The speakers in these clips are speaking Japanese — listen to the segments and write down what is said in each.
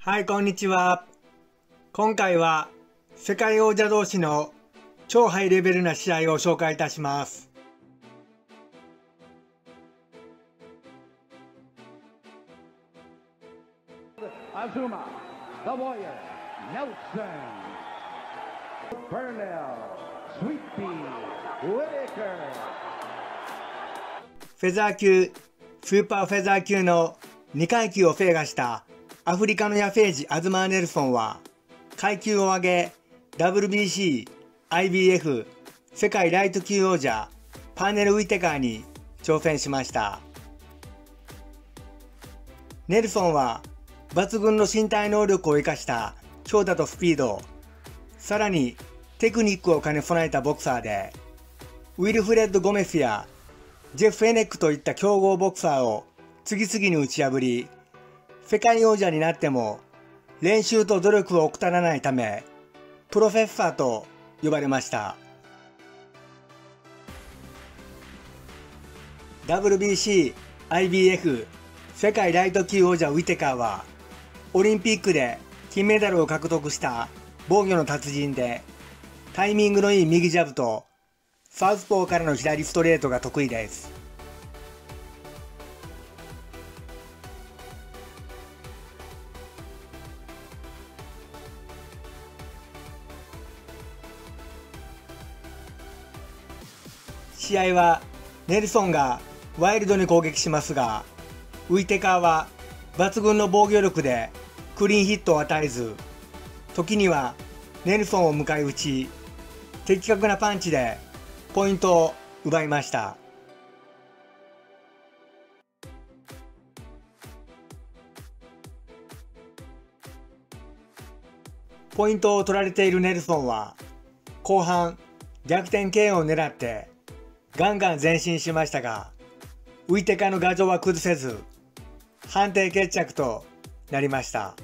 はい、こんにちは。今回は世界王者同士の超ハイレベルな試合を紹介いたします。Azuma, the Warrior, Nelson, Burnell, Sweet Pea, Whitaker. フェザー級、スーパーフェザー級の2階級を制覇したアフリカの野生児アズマー・ネルソンは階級を上げ WBC、IBF、世界ライト級王者パーネル・ウィテカーに挑戦しました。ネルソンは抜群の身体能力を生かした強打とスピード、さらにテクニックを兼ね備えたボクサーで、ウィルフレッド・ゴメスやジェフ・フェネックといった強豪ボクサーを次々に打ち破り、世界王者になっても練習と努力を怠らないため、プロフェッサーと呼ばれました。WBC、IBF、世界ライト級王者ウィテカーは、オリンピックで金メダルを獲得した防御の達人で、タイミングのいい右ジャブとサウスポーからの左ストレートが得意です。試合はネルソンがワイルドに攻撃しますが、ウイテカーは抜群の防御力でクリーンヒットを与えず、時にはネルソンを迎え撃ち、的確なパンチでポイントを奪いました。ポイントを取られているネルソンは後半逆転 KO を狙ってガンガン前進しましたがウイテカの牙城は崩せず判定決着となりました。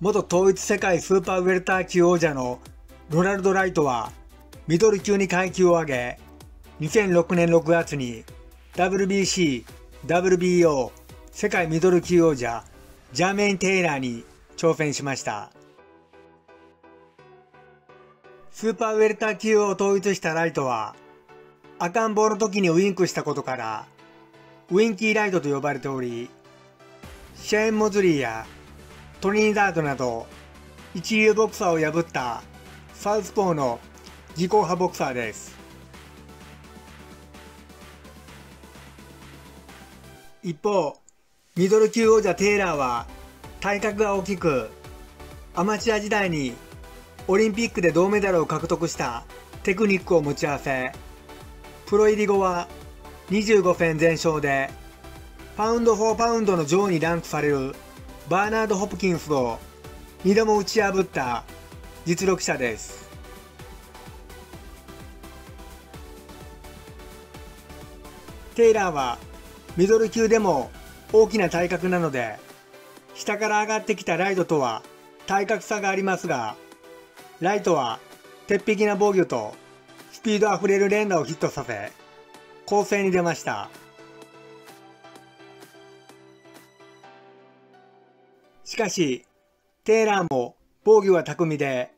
元統一世界スーパーウェルター級王者のロナルド・ライトはミドル級に階級を上げ2006年6月に WBC、WBO 世界ミドル級王者ジャーメイン・テイラーに挑戦しました。スーパーウェルター級を統一したライトは赤ん坊の時にウインクしたことからウインキーライトと呼ばれておりシェーン・モズリーやトリニダードなど一流ボクサーを破ったサウスポーの技巧派ボクサーです。一方ミドル級王者テイラーは体格が大きくアマチュア時代にオリンピックで銅メダルを獲得したテクニックを持ち合わせプロ入り後は25戦全勝でパウンド・フォー・パウンドの上位にランクされるバーナード・ホプキンスを2度も打ち破った実力者です。テイラーはミドル級でも大きな体格なので下から上がってきたライトとは体格差がありますがライトは鉄壁な防御とスピードあふれる連打をヒットさせ攻勢に出ました。しかし、テイラーも防御は巧みで、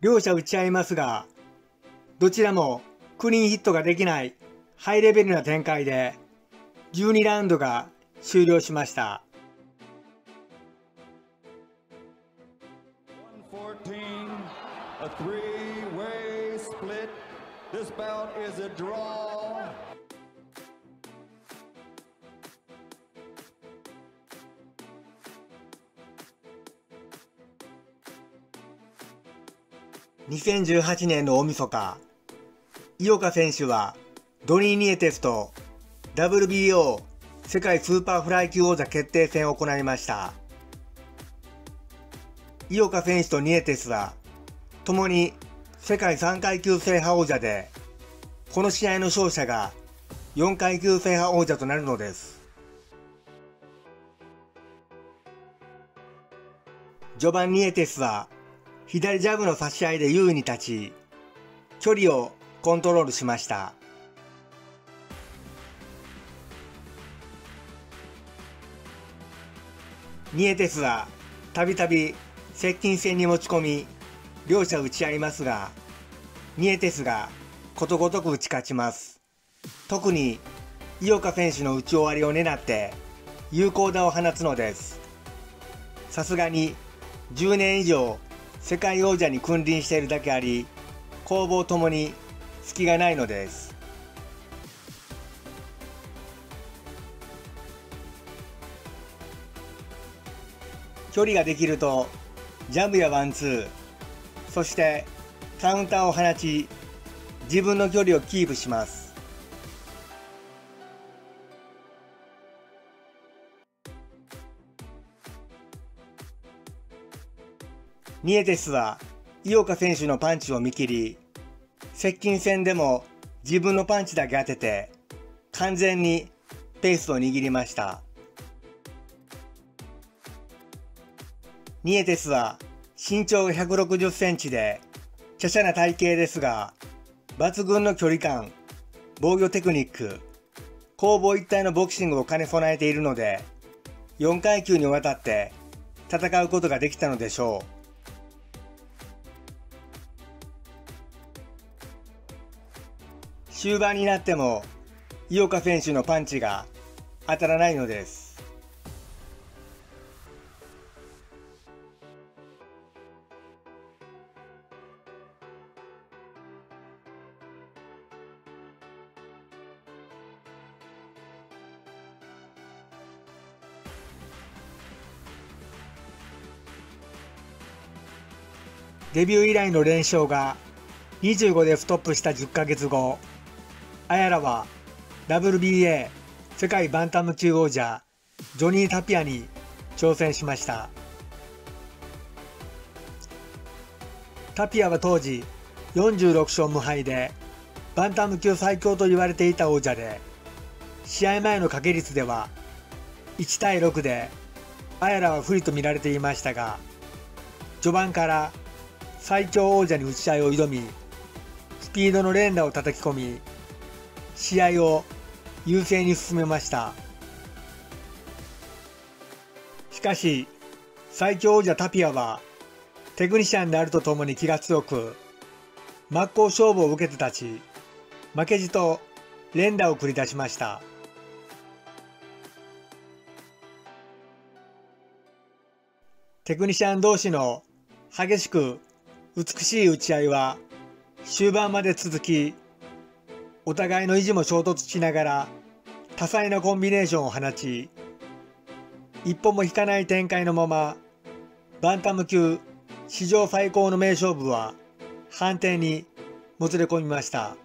両者打ち合いますが、どちらもクリーンヒットができないハイレベルな展開で、12ラウンドが終了しました。114, a three-way split. This bout is a draw. 2018年の大晦日、井岡選手はドニー・ニエテスと WBO 世界スーパーフライ級王座決定戦を行いました。井岡選手とニエテスは共に世界3階級制覇王者で、この試合の勝者が4階級制覇王者となるのです。ジョバン・ニエテスは左ジャブの差し合いで優位に立ち、距離をコントロールしました。ニエテスはたびたび接近戦に持ち込み、両者打ち合いますが、ニエテスがことごとく打ち勝ちます。特に井岡選手の打ち終わりを狙って有効打を放つのです。さすがに10年以上世界王者に君臨しているだけあり、攻防ともに隙がないのです。距離ができるとジャブやワンツーそしてカウンターを放ち自分の距離をキープしますニエテスは井岡選手のパンチを見切り接近戦でも自分のパンチだけ当てて完全にペースを握りました。ニエテスは身長160センチで、華奢な体型ですが、抜群の距離感、防御テクニック、攻防一体のボクシングを兼ね備えているので、4階級にわたって戦うことができたのでしょう。終盤になっても、井岡選手のパンチが当たらないのです。デビュー以来の連勝が25でストップした10ヶ月後、アヤラは WBA 世界バンタム級王者ジョニー・タピアに挑戦しました。タピアは当時46勝無敗でバンタム級最強と言われていた王者で試合前の掛け率では1対6でアヤラは不利と見られていましたが序盤から最強王者に打ち合いを挑み、スピードの連打を叩き込み、試合を優勢に進めました。しかし、最強王者タピアは、テクニシャンであるとともに気が強く、真っ向勝負を受けて立ち、負けじと連打を繰り出しました。テクニシャン同士の激しく美しい打ち合いは終盤まで続き、お互いの意地も衝突しながら多彩なコンビネーションを放ち、一歩も引かない展開のまま、バンタム級史上最高の名勝負は判定にもつれ込みました。